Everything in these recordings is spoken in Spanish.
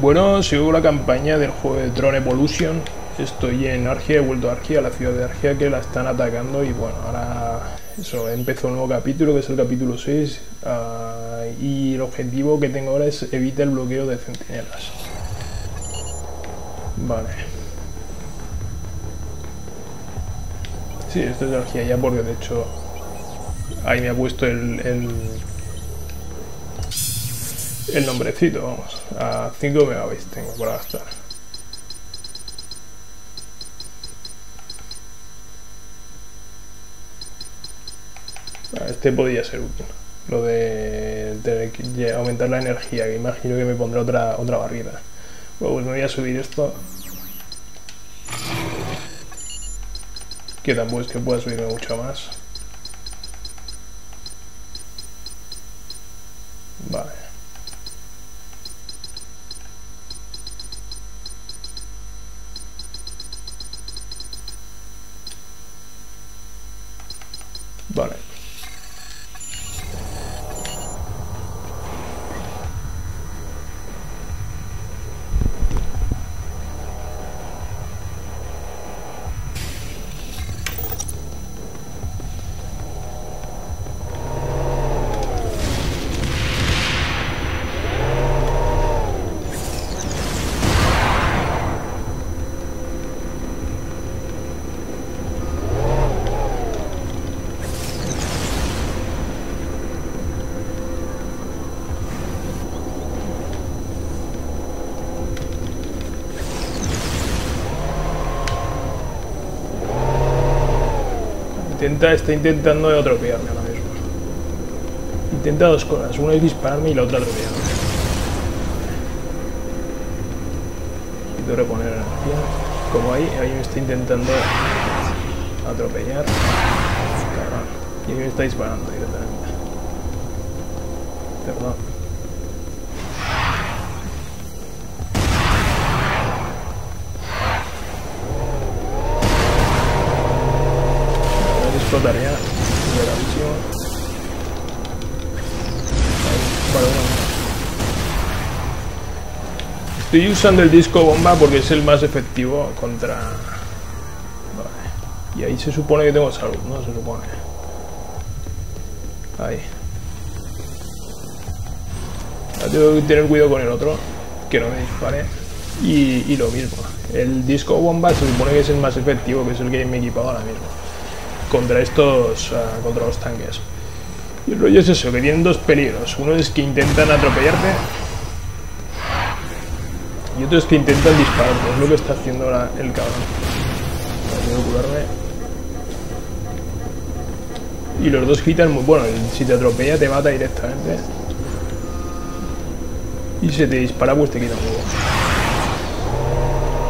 Bueno, sigo la campaña del juego de Drone Evolution. Estoy en Argia, he vuelto a Argia, a la ciudad de Argia, que la están atacando y bueno, ahora eso, empezó un nuevo capítulo, que es el capítulo 6, ah, y el objetivo que tengo ahora es evitar el bloqueo de centinelas. Vale. Sí, esto es Argia ya porque de hecho ahí me ha puesto el, el el nombrecito, vamos, a 5 megabytes tengo para gastar. Este podría ser útil. Lo de, aumentar la energía, que imagino que me pondrá otra, otra barrida. Bueno, pues me voy a subir esto. Que tampoco es que pueda subirme mucho más. Vale. Intenta, está intentando atropellarme ahora mismo. Intenta dos cosas. Una es dispararme y la otra atropellarme. Necesito reponer energía. Como ahí, ahí me está intentando atropellar. Y ahí me está disparando directamente. Perdón. Estoy usando el disco bomba porque es el más efectivo contra... Vale. Y ahí se supone que tengo salud, ¿no? Se supone. Ahí. Ahora tengo que tener cuidado con el otro, que no me dispare. Y, lo mismo. El disco bomba se supone que es el más efectivo, que es el que me he equipado ahora mismo contra estos, uh, contra los tanques. Y el rollo es eso, que tienen dos peligros. Uno es que intentan atropellarte y otro es que intentan dispararte. Es lo que está haciendo ahora el cabrón. Y los dos quitan muy... Bueno, si te atropella te mata directamente. Y si te dispara pues te quita un huevo.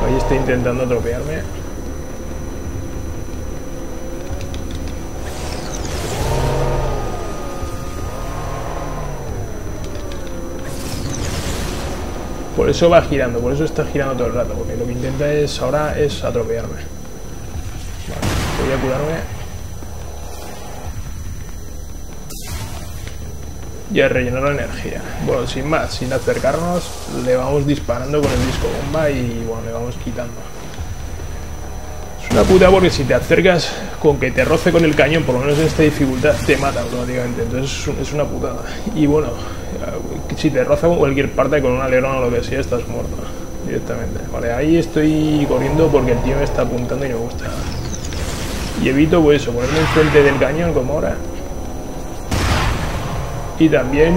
Ahí está intentando atropellarme. Por eso va girando, por eso está girando todo el rato, porque lo que intenta es ahora es atropellarme. Vale, voy a curarme. Y a rellenar la energía. Bueno, sin más, sin acercarnos, le vamos disparando con el disco bomba y bueno, le vamos quitando. Es una puta porque si te acercas con que te roce con el cañón, por lo menos en esta dificultad, te mata automáticamente. Entonces es una putada. Y bueno, si te roza con cualquier parte con un alerón o lo que sea, estás muerto directamente. Vale, ahí estoy corriendo porque el tío me está apuntando y me gusta. Y evito pues eso, ponerme enfrente del cañón como ahora. Y también,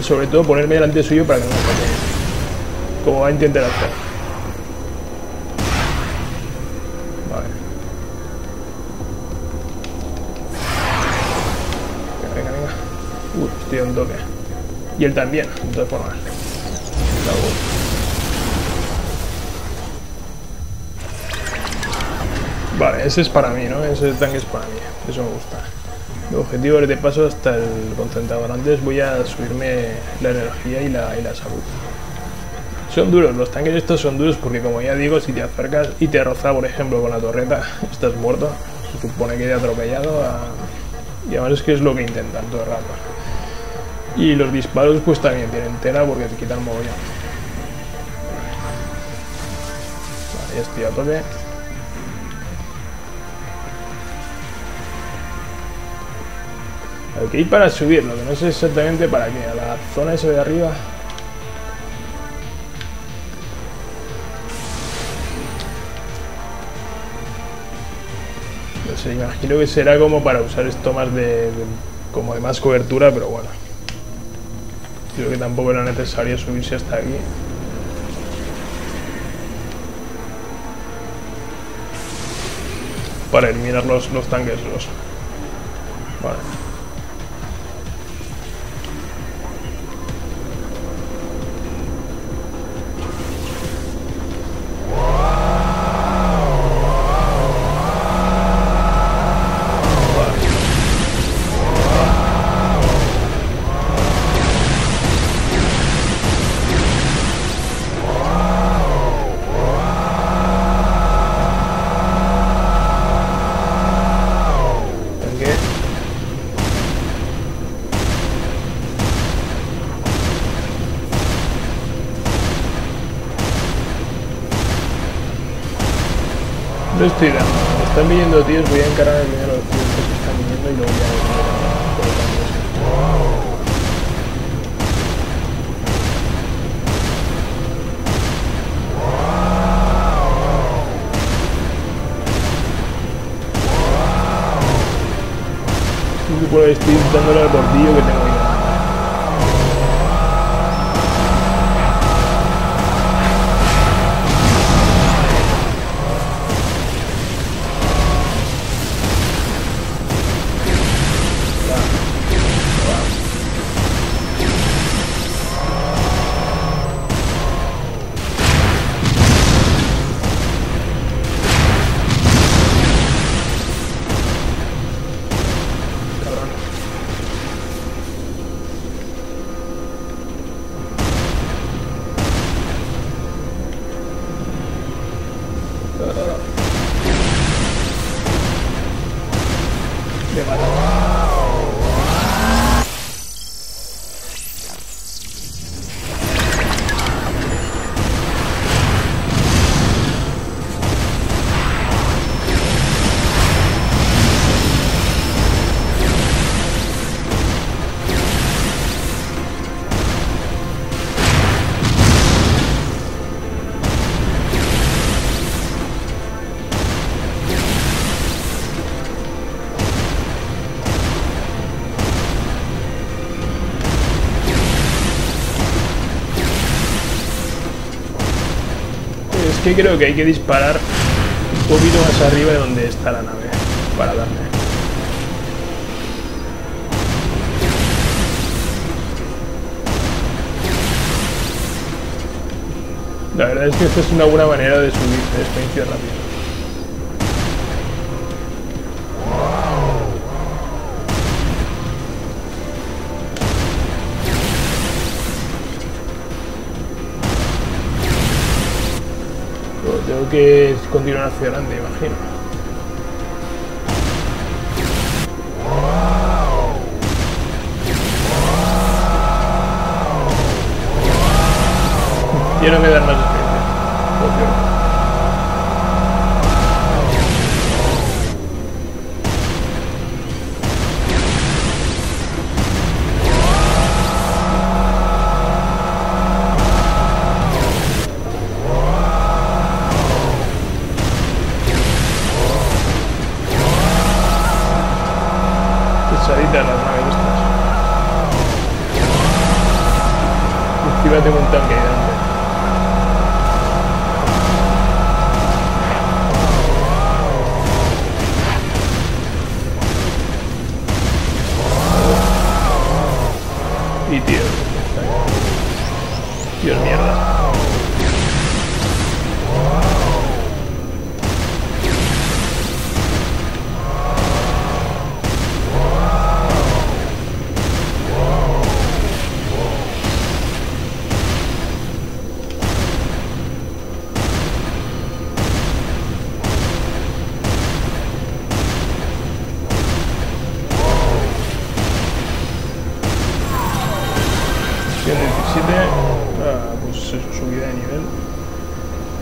sobre todo, ponerme delante suyo para que no me toque. Como va a intentar hacer. Vale. Venga, venga, venga. Uy, estoy a un toque. Y él también, de todas formas. Vale, ese es para mí, ¿no? Ese tanque es para mí. Eso me gusta. El objetivo es de paso hasta el concentrador. Antes voy a subirme la energía y la, y la salud. Son duros, los tanques estos son duros porque como ya digo, si te acercas y te roza, por ejemplo, con la torreta, estás muerto. Se supone que te ha atropellado y además es que es lo que intentan todo el rato. Y los disparos pues también tienen tela porque te quitan mogollón. Ahí estoy a tope. Hay que ir para subir, lo que no sé exactamente para qué. A la zona esa de arriba. No sé, imagino que será como para usar esto más de como de más cobertura, pero bueno. Creo que tampoco era necesario subirse hasta aquí. Para eliminar los, los tanques los. Vale. Viniendo y voy a estoy dándole al bordillo que tengo que creo que hay que disparar un poquito más arriba de donde está la nave para darle. La verdad es que esta es una buena manera de subir de experiencia rápida. Que continuar hacia adelante, imagino. Ya no me dan Pesaditas las naves estas. Un tanque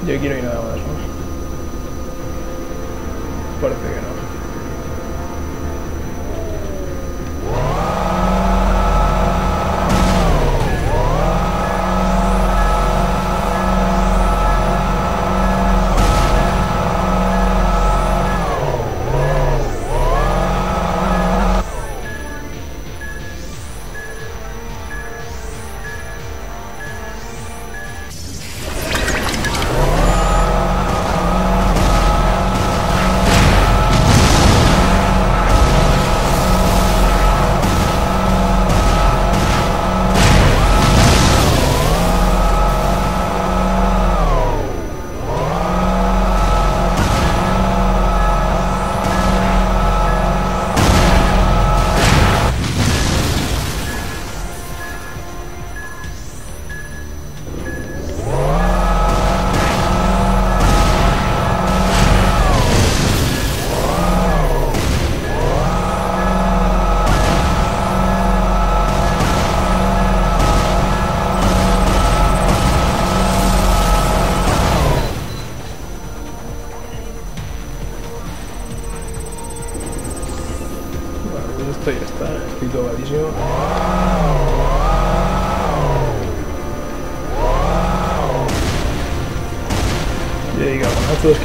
Yo quiero ir a Erasmus. Parece que no.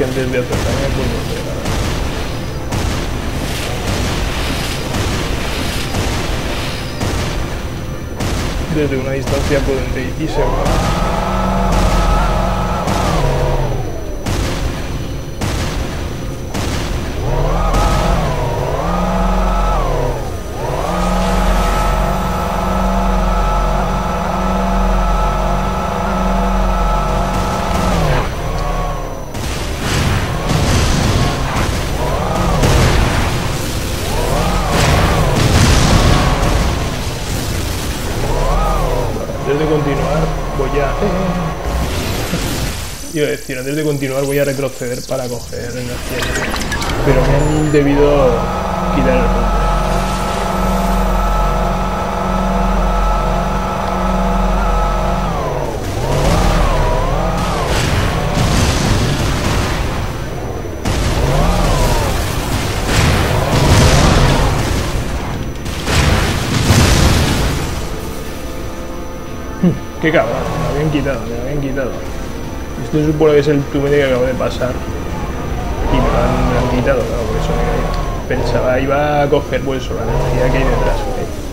Cabronazos que antes de Antes de continuar, voy a retroceder para coger energía. Pero me han debido quitar el punto. Qué cabrón, me habían quitado, me habían quitado. Esto supone que es el túnel que acabo de pasar. Y me lo han, quitado, claro, por eso me. Pensaba, iba a coger pues la energía que hay detrás. ¿ok?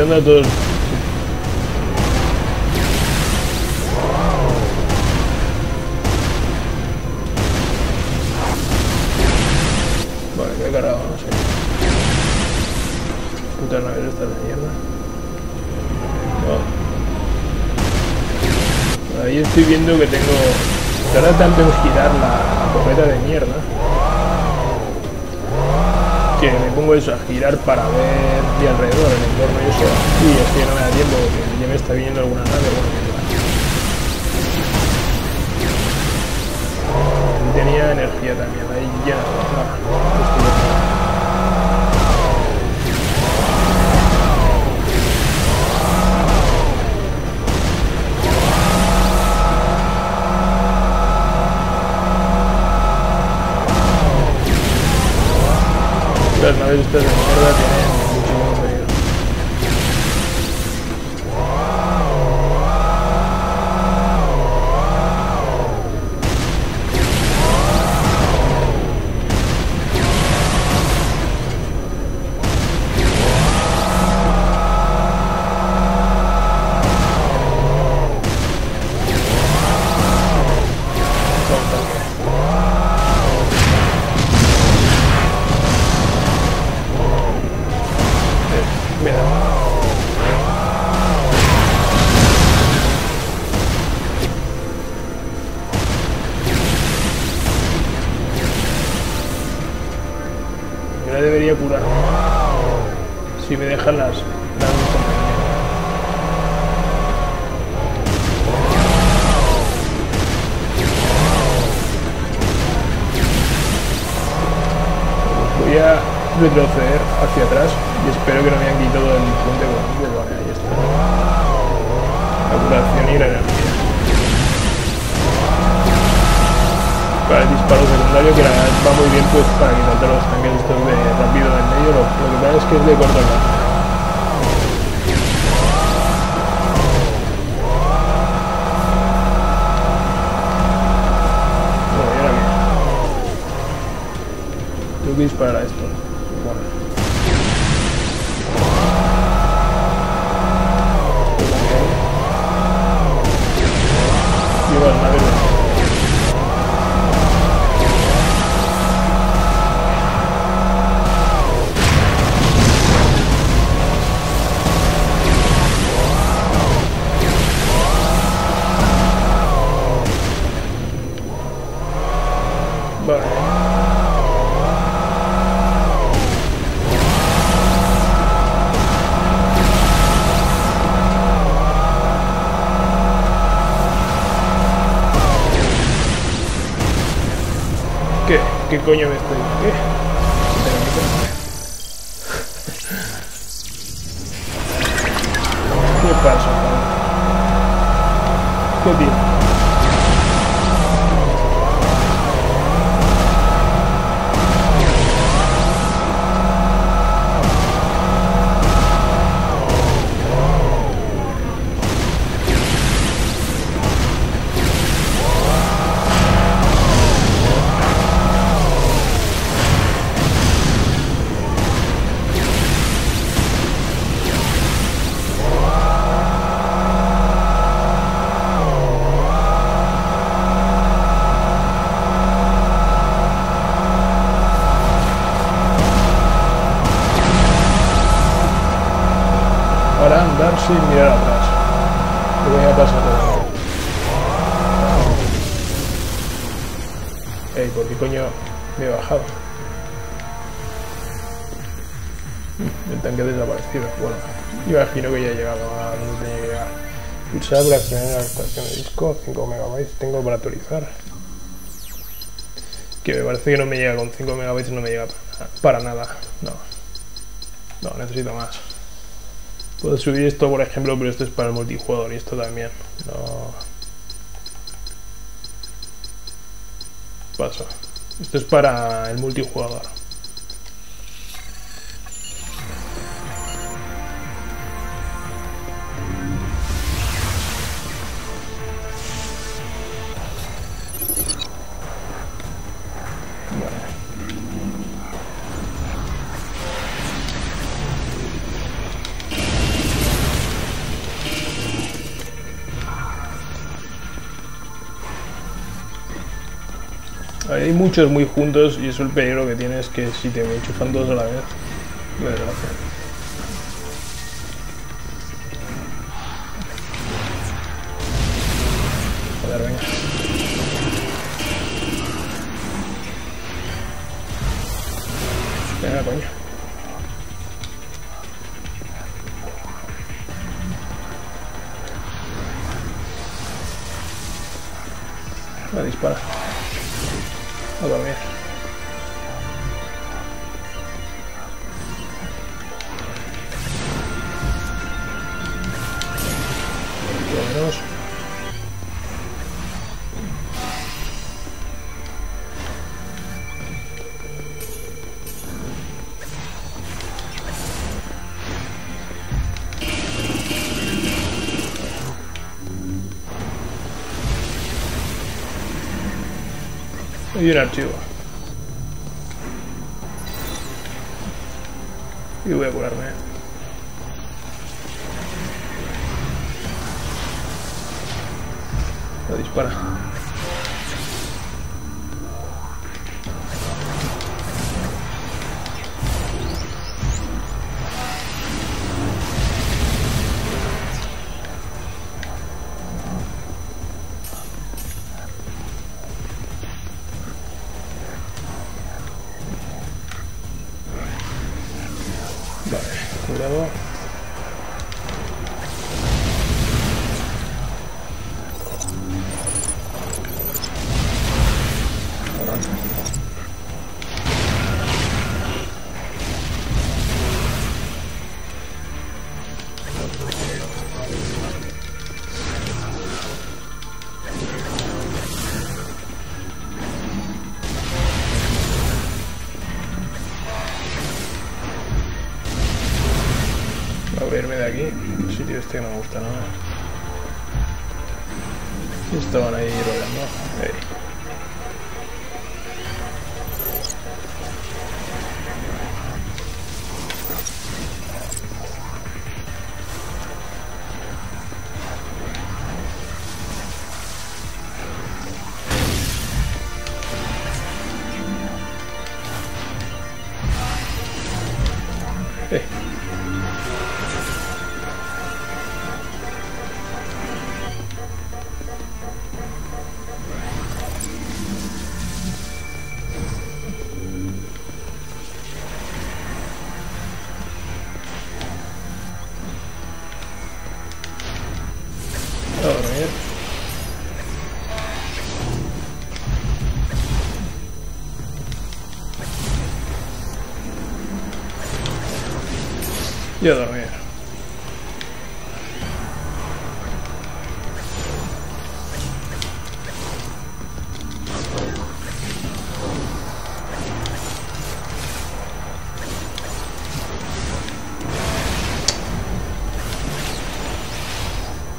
Estoy dando a todos. Vale, me he cargado, no sé. Puta nave esta de mierda. Ahí estoy viendo que tengo. Tarda tanto en girar la, la torreta de mierda que me pongo eso a girar para ver de alrededor el entorno y eso y es que no me da tiempo porque ya me está viniendo alguna nave bueno que y tenía energía también ahí viendo. Las naves estas de mierda Para el disparo secundario que va muy bien pues para quitarte los tanques estos de rápido en medio. Lo, lo que pasa es que es de corto alcance. Bueno. Tengo que disparar a esto. Bueno. Vale. ¿Qué? ¿Qué coño me estoy? ¿Qué sin mirar atrás. Lo voy a pasar por. Ey, ¿por qué coño me he bajado? El tanque ha desaparecido. Bueno, imagino que ya he llegado a donde tenía que llegar. Pulsar para accionar la estación de disco. 5 megabytes tengo para actualizar. Que me parece que no me llega con 5 megabytes, no me llega para nada. No. No, necesito más. Puedo subir esto, por ejemplo, pero esto es para el multijugador y esto también. No. Paso. Esto es para el multijugador. Hay muchos muy juntos y eso el peligro que tienes que si te enchufan todos a la vez. Desgracia. Joder, Por lo menos. Y un archivo. luego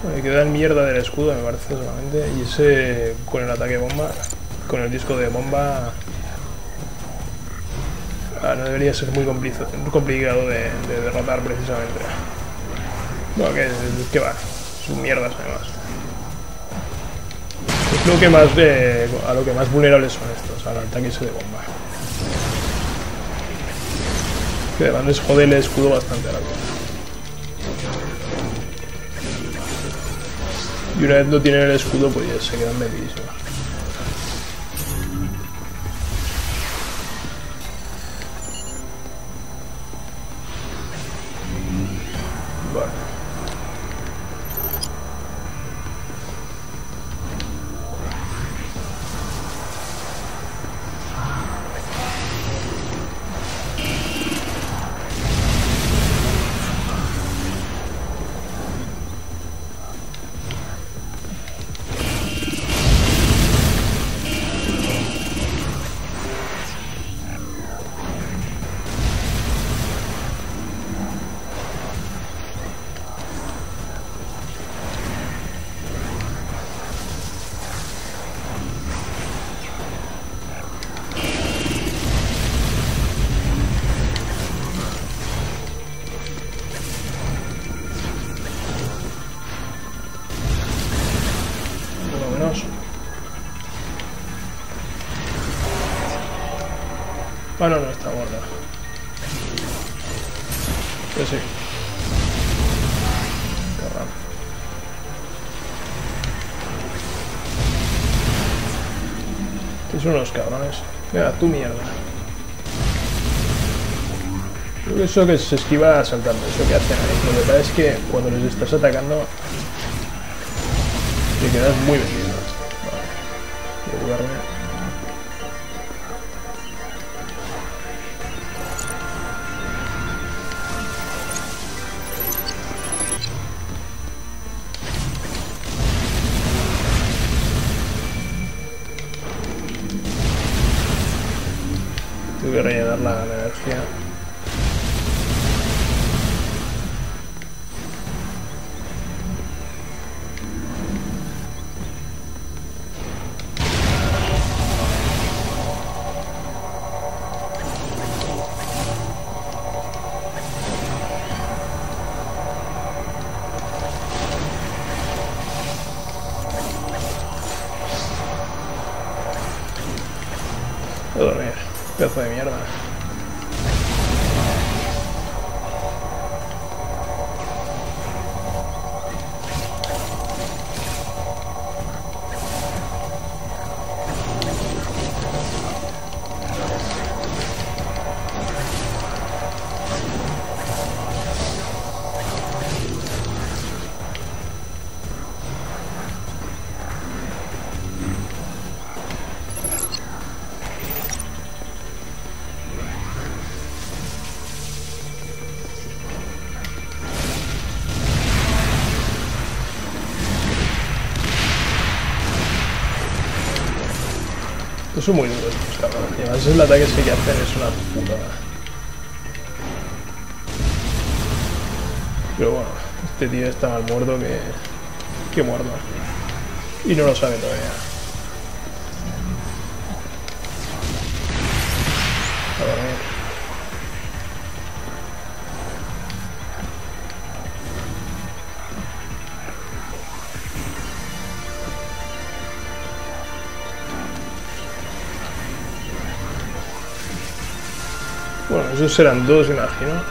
Me queda el mierda del escudo, me parece solamente. Y ese con el ataque bomba, con el disco de bomba. ah, no debería ser muy complicado de, de derrotar precisamente. Bueno, que, que va, son mierdas además. Es lo que más de, a lo que más vulnerables son estos, al ataque ese de bomba. Que además les jode el escudo bastante a la cosa. Y una vez no tienen el escudo, pues ya se quedan vendidísimos. Ah, no, está muerta. Pues sí. Que son unos cabrones. Mira, tu mierda. Eso que se esquiva saltando, eso que hacen ahí. Lo que pasa es que cuando les estás atacando te quedas muy vendido. Vale. De mierda. Estos son muy duros estos cabrones. Además el ataque que hacen es una putada. Pero bueno, este tío está más muerto que, que muerto. Y no lo sabe todavía. Esos serán dos, imagino.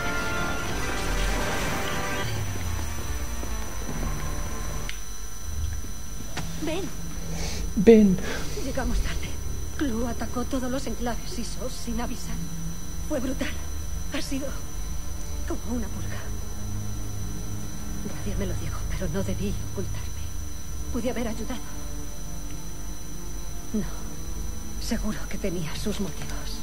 Ven, Ven. llegamos tarde. Clu atacó todos los enclaves ISO sin avisar. Fue brutal. Ha sido como una pulga. Nadie me lo dijo, pero no debí ocultarme. Pude haber ayudado. No. Seguro que tenía sus motivos.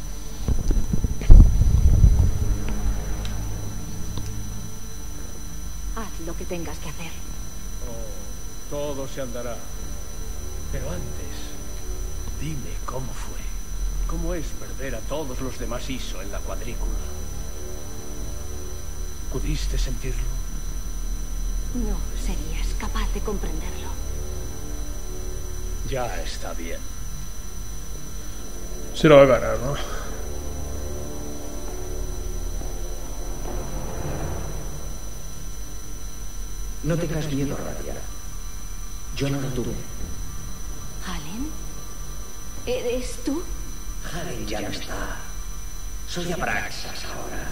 Lo que tengas que hacer. Oh, todo se andará. Pero antes, dime cómo fue. ¿Cómo es perder a todos los demás ISO en la cuadrícula? ¿Pudiste sentirlo? No serías capaz de comprenderlo. Ya está bien. Se lo va a ganar, ¿no? No tengas miedo, Radia. Yo no lo tuve. ¿Allen? ¿Eres tú? Halen ya no está. Soy Abraxas ahora.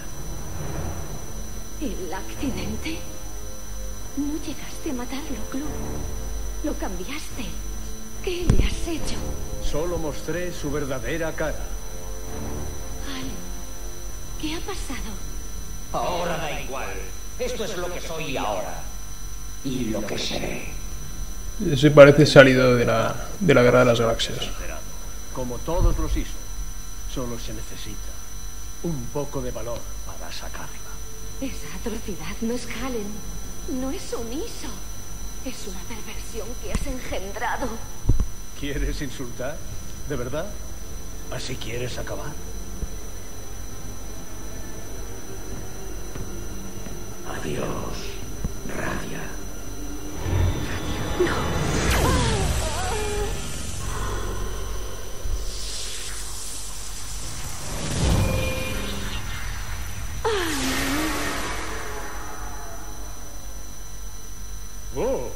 ¿El accidente? No llegaste a matarlo, Clu. Lo cambiaste. ¿Qué le has hecho? Solo mostré su verdadera cara. Allen, ¿qué ha pasado? Ahora da igual. Esto es lo que soy ahora. Y lo que seré. Ese parece salido de la, de la Guerra de las Galaxias. Como todos los ISO, solo se necesita un poco de valor para sacarla. Esa atrocidad no es Halen. No es un ISO. Es una perversión que has engendrado. ¿Quieres insultar? ¿De verdad? ¿Así quieres acabar? Adiós, Radia. ¡Oh!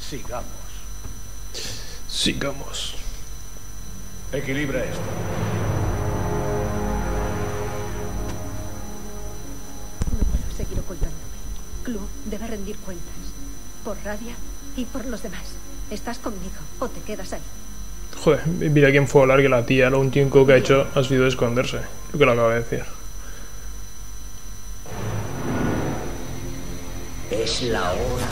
Sigamos. Sigamos. Equilibra esto. Debe rendir cuentas. Por Radia y por los demás. Estás conmigo o te quedas ahí. Joder, mira quién fue a hablar que la tía lo único que ha hecho ha sido esconderse. Lo que lo acabo de decir. Es la hora.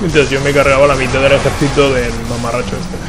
Mientras yo me cargaba la mitad del ejército del mamarracho este.